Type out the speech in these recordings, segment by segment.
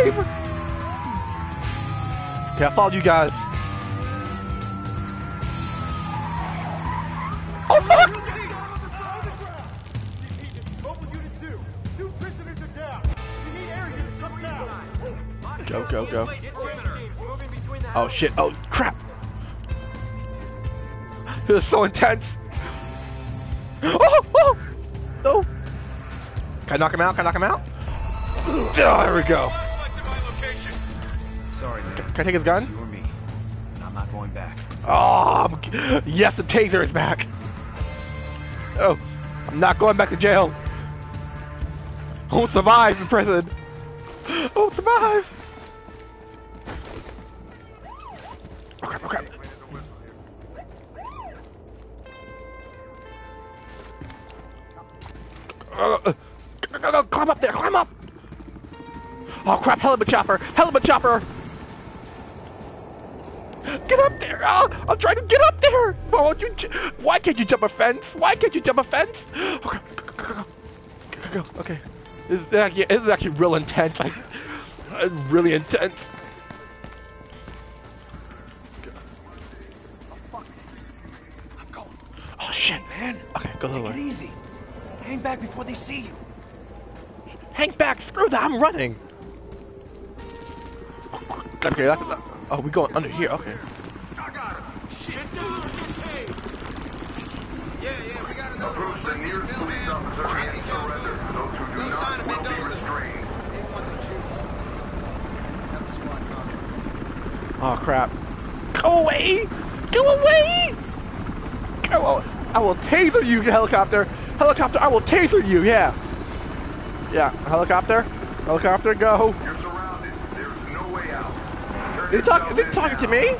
Okay, I followed you guys. Oh fuck! Go, go, go. Oh shit, oh crap! This is so intense! Oh, oh! No! Can I knock him out? Can I knock him out? Oh, there we go. Can I take his gun? You or me. And I'm not going back. Oh, I'm- yes, the taser is back. Oh, I'm not going back to jail. I won't survive in prison. I won't survive. Oh crap, oh crap. Uh, go, go, go, climb up there, climb up! Oh crap, hell of a chopper, hell of a chopper! Get up there! Oh, I'm trying to get up there! Why won't you? Why can't you jump a fence? Why can't you jump a fence? Okay, go, go, go. Okay, this is actually this is actually real intense. Like, uh, really intense. I'm going. Oh shit, Man, Okay, go take it way. easy. Hang back before they see you. Hang back! Screw that! I'm running. Okay, that's. Oh, we going under here. Okay. Yeah, yeah, we got another Approach the police officer and surrender. Those who do No sign of will be restrained. Oh crap! Go away! Go away! Go away! I will taser you, helicopter! Helicopter, I will taser you, yeah! Yeah, helicopter? Helicopter, go! Is he, talk, is in talking to me?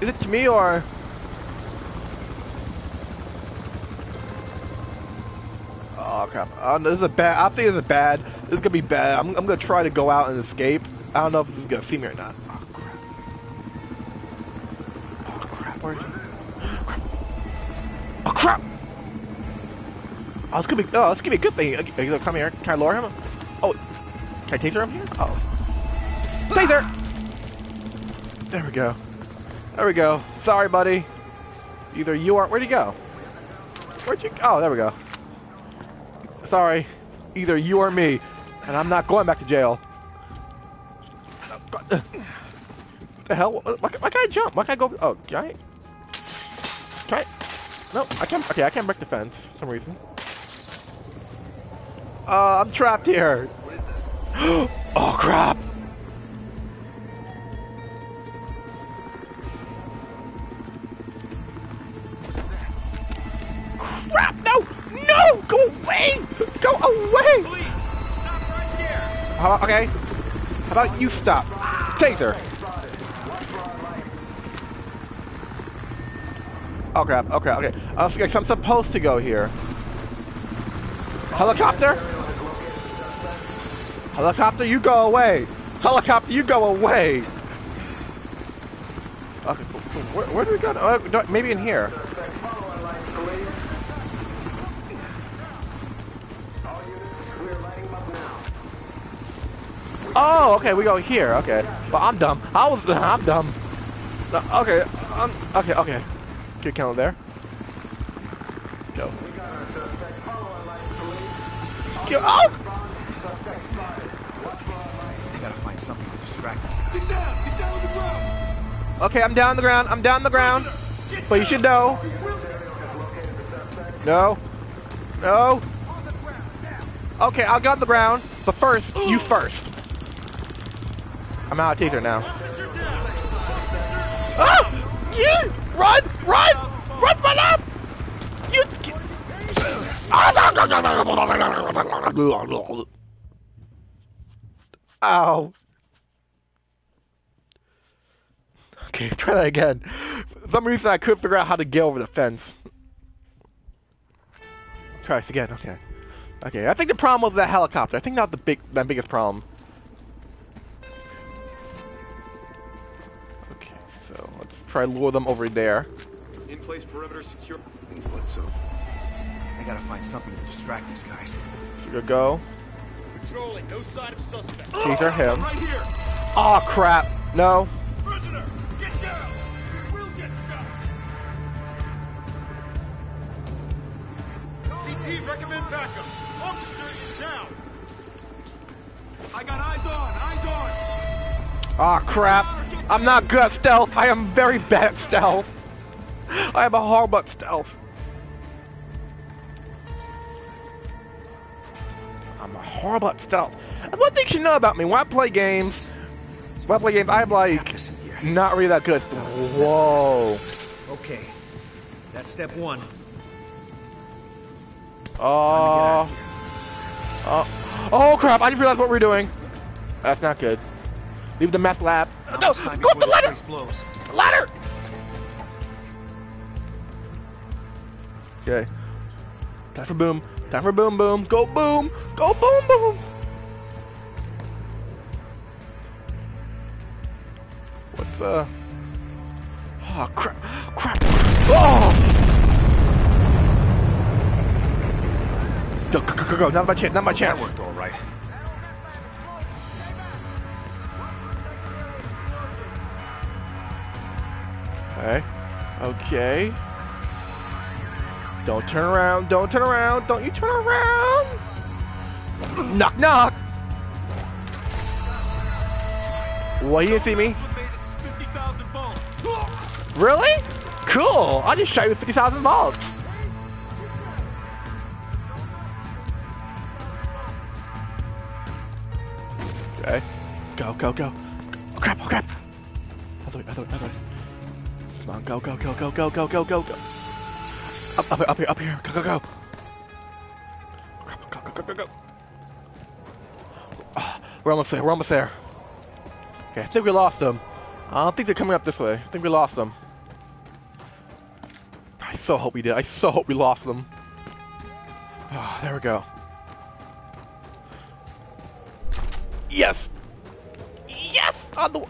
Is it to me or... Oh crap. Oh, this is a bad. I think this is bad. This is gonna be bad. I'm, I'm gonna try to go out and escape. I don't know if this is gonna see me or not. Oh crap. Oh crap, where is? Oh crap! Oh, this could be, oh, this could be a good thing. Are come here? Can I lure him? Oh, can I taser him here? Oh. Taser! There we go. There we go. Sorry, buddy. Either you are. Where'd you go? Where'd you? Go? Oh, there we go. Sorry. Either you or me, and I'm not going back to jail. What the hell? Why, why can't I jump? Why can't I go? Oh, can I? Can I? No, I can't. Okay, I can't break the fence for some reason. Uh, I'm trapped here. oh! Crap! Go away! Please, stop right there. How about, okay. How about you stop? Taser. Oh crap, oh, okay, okay. So, so I'm supposed to go here. Helicopter? Helicopter, you go away! Helicopter, you go away! Okay, so, so where, where do we go? Oh, maybe in here. Oh, okay, we go here. Okay, but I'm dumb. I was, I'm dumb. No, okay, um, okay, okay. Get count there. Go. Go. Oh! They gotta find something to distract us. Get down, get down on the ground. Okay, I'm down the ground. I'm down the ground. But you should know. No. No. Okay, I'll get on the ground. But first, you first. I'm out of taser now. Ah! You! Run! Run! Run, run up! You... Ow. Okay, try that again. For some reason I couldn't figure out how to get over the fence. Try this again, okay. Okay, I think the problem was that helicopter. I think that's the big, my biggest problem. Try lure them over there. In place perimeter secure. What so? They gotta find something to distract these guys. We go. patrolling. No sign of suspect. Taser him. Right here. Oh crap! No. Prisoner, get down. Will get shot. CP, recommend backup. Officer is down. I got eyes on. Eyes on. Oh crap! I'm not good at stealth. I am very bad at stealth. I am a horrible at stealth. I'm a horrible at stealth. And one thing you know about me, when I play games, when I play games, I'm like This in here. not really that good. Whoa. Okay. That's step one. Oh. Oh. Oh crap! I didn't realize what we are doing. That's not good. Leave the meth lab. How No, go up the ladder. place blows? Ladder. Okay. Time for boom. Time for boom boom. Go boom. Go boom boom. What's uh? Oh crap! Crap! Oh! Go go go go! go. Not my chance! Not my chance! That worked all right. Okay. Don't turn around. Don't turn around. Don't you turn around. knock knock. Well, he didn't see me. What made this is 50,000 volts. Really? Cool. I just shot you with 50,000 volts. Okay. Go, go, go. Oh, crap, oh, crap. Other way, other way, other way. Come on, go, go, go, go, go, go, go, go, go. Up, up, up here, up here. Go, go, go. Go, go, go, go, go. Ah, We're almost there, we're almost there. Okay, I think we lost them. I don't think they're coming up this way. I think we lost them. I so hope we did. I so hope we lost them. Ah, there we go. Yes! Yes! On the...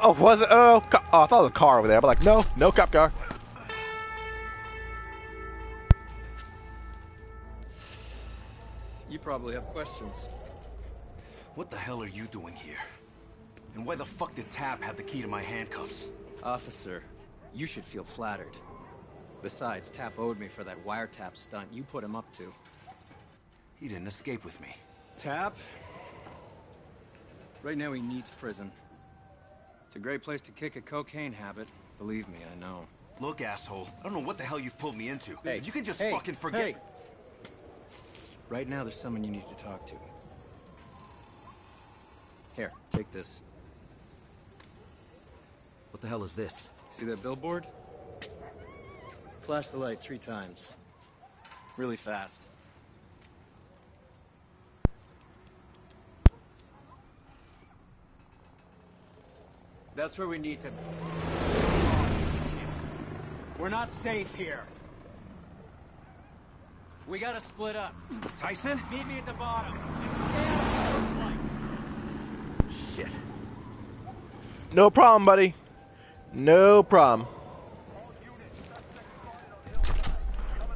Oh, was it? Oh, co- oh, I thought it was a car over there. But like, no, no cop car. You probably have questions. What the hell are you doing here? And why the fuck did Tap have the key to my handcuffs? Officer, you should feel flattered. Besides, Tap owed me for that wiretap stunt you put him up to. He didn't escape with me. Tap? Right now he needs prison. It's a great place to kick a cocaine habit. Believe me, I know. Look, asshole, I don't know what the hell you've pulled me into. Hey, you can just hey, fucking forget. hey. Right now there's someone you need to talk to. Here, take this. What the hell is this? See that billboard? Flash the light three times. Really fast. That's where we need to... We're not safe here. We gotta split up. Tyson? Meet me at the bottom. And stay out of the searchlights. Shit. No problem, buddy. No problem.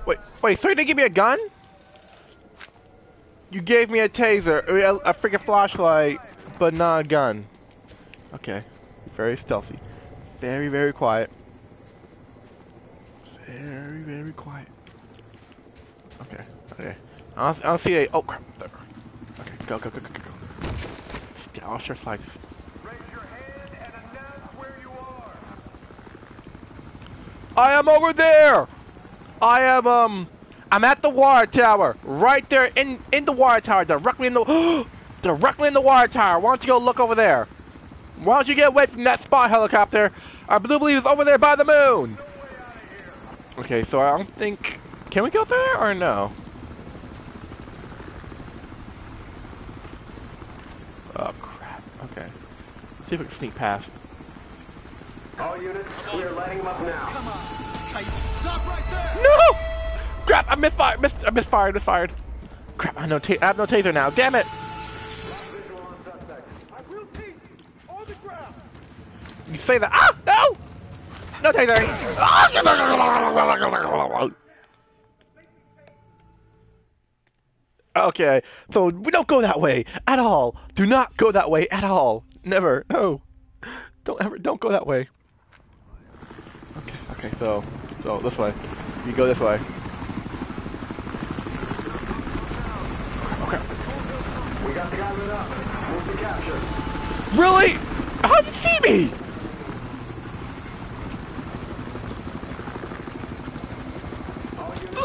Wait, wait, so you didn't give me a gun? You gave me a taser, a, a freaking flashlight, but not a gun. Okay. Very stealthy. Very, very quiet. Very, very quiet. Okay, okay. I don't, I don't see a. Oh, crap. There. Okay, go, go, go, go, go, go. I'll sure flags. Raise your hand and announce where you are. I am over there. I am um I'm at the water tower. Right there in in the water tower, directly in the directly in the water tower. Why don't you go look over there? Why don't you get away from that spy helicopter? I believe it's over there by the moon. Okay, so I don't think can we go there or no? Oh crap. Okay. see if we can sneak past. All units, we are lighting them up now. Come on. Stop right there. No! Crap! I misfired. Missed. I misfired. Misfired. Crap! I no. Ta- I have no taser now. Damn it! Visual on suspect. I will take you. On the ground. You say that? Ah! No! No taser. Ah! Okay, so we don't go that way at all. Do not go that way at all. Never. No. Don't ever. Don't go that way. Okay. Okay. So, so this way. You go this way. Okay. We got the guy lit up. Move to capture. Really? How'd you see me? Don't fucking move! Get down or get tased!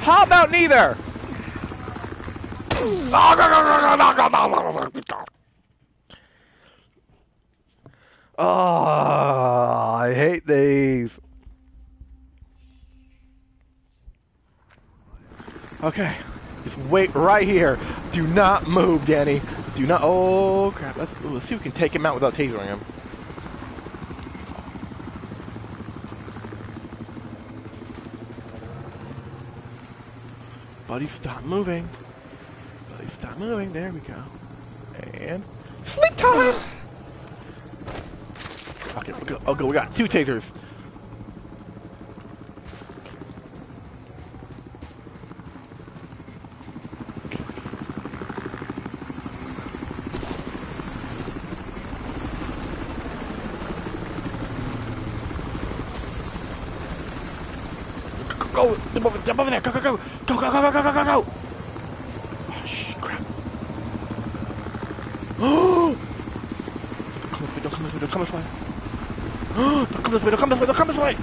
How about neither? Oh, I hate these. Okay, just wait right here. Do not move, Danny. Do not. Oh crap! Let's, let's see if we can take him out without tasering him. Buddy, stop moving. Buddy, stop moving. There we go. And sleep time. Okay, we go. Oh, okay, we got two tasers. go! Jump over, jump over there! Go, go, go! Go, go, go, go, go, go, go, go! Oh, shit, crap. Oh! Don't come this way, don't come this way, don't come this way! Oh, don't come this way, don't come this way, don't come this way!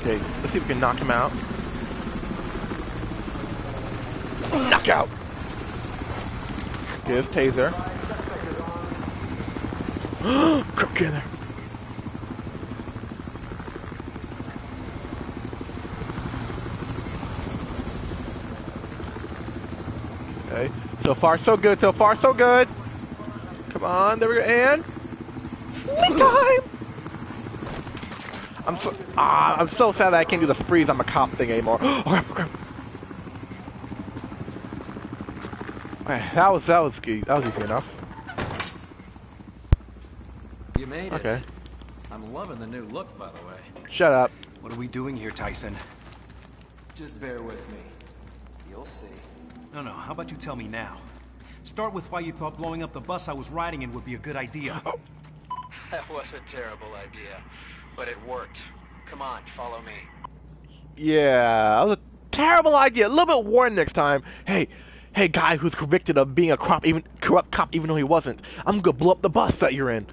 Okay, let's see if we can knock him out. Knockout! Give taser. Crap, get in there. So far, so good. So far, so good. Come on, there we go. And sleep time. I'm so ah, I'm so sad that I can't do the freeze on the cop thing anymore. Oh, crap, crap. Okay, that was that was good. That was easy enough. You made it. Okay. I'm loving the new look, by the way. Shut up. What are we doing here, Tyson? Just bear with me. You'll see. No, no, how about you tell me now? Start with why you thought blowing up the bus I was riding in would be a good idea. That was a terrible idea, but it worked. Come on, follow me. Yeah, that was a terrible idea. A little bit warned next time. Hey, hey, guy who's convicted of being a crop, even corrupt cop, even though he wasn't. I'm gonna blow up the bus that you're in.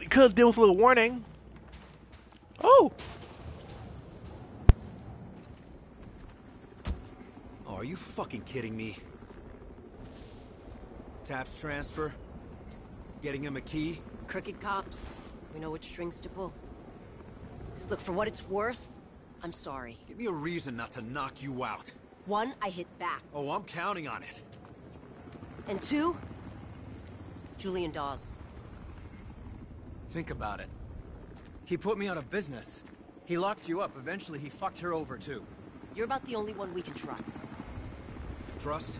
You could have dealt with a little warning. Oh, Oh, are you fucking kidding me? Taps transfer? Getting him a key? Crooked cops. We know which strings to pull. Look, for what it's worth, I'm sorry. Give me a reason not to knock you out. One, I hit back. Oh, I'm counting on it. And two, Julian Dawes. Think about it. He put me out of business. He locked you up. Eventually, he fucked her over, too. You're about the only one we can trust. Trust?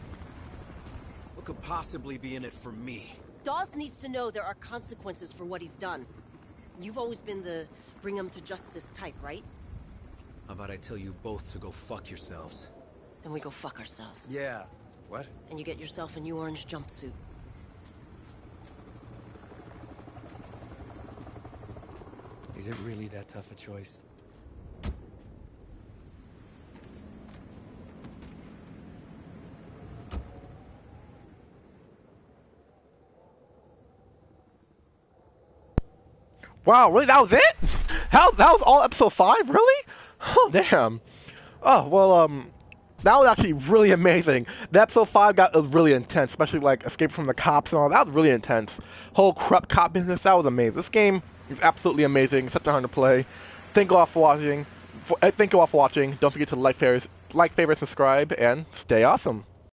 What could possibly be in it for me? Dawes needs to know there are consequences for what he's done. You've always been the bring him to justice type, right? How about I tell you both to go fuck yourselves? Then we go fuck ourselves. Yeah. What? And you get yourself a new orange jumpsuit. Is it really that tough a choice? Wow, really? That was it? How that was all episode five? Really? Oh damn. Oh well, um, that was actually really amazing. The episode five got really intense, especially like escape from the cops and all. That was really intense. Whole corrupt cop business. That was amazing. This game is absolutely amazing. Such a fun to play. Thank you all for watching. For, uh, thank you all for watching. Don't forget to like, favorite, like, favorite, subscribe, and stay awesome.